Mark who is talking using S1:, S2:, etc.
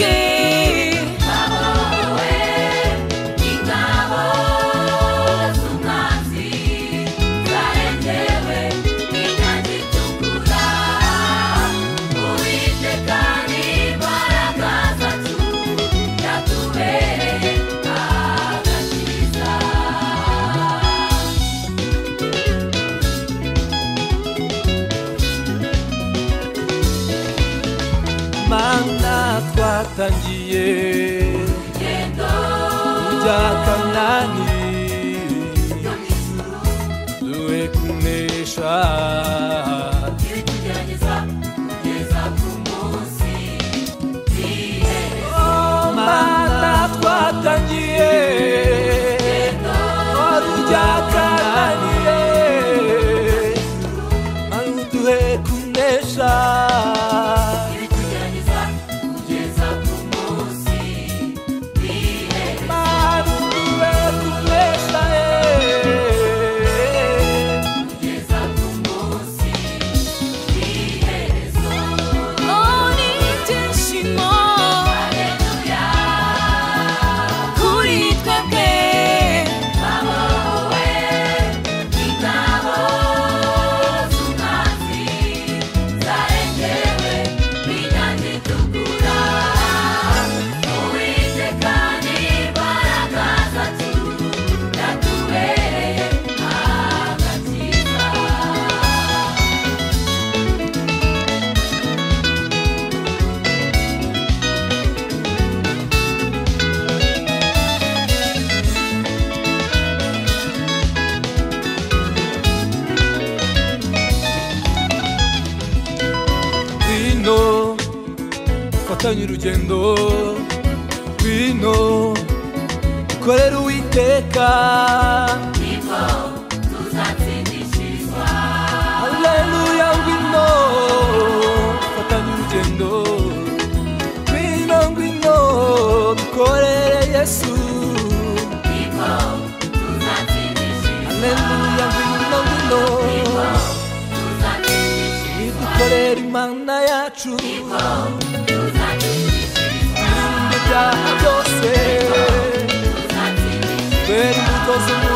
S1: good. Twatangiye. Rya kanani duhe kunesha. Mana twatangiye. Rya fatanye urugendo ngwino korera uwiteka haleluya ngwino fatanye urugendo ngwino ngwino dukorere yesu haleluya ngwino ngwino nidukorere imana yacu ibyaha byose twere imbuto z'umwuka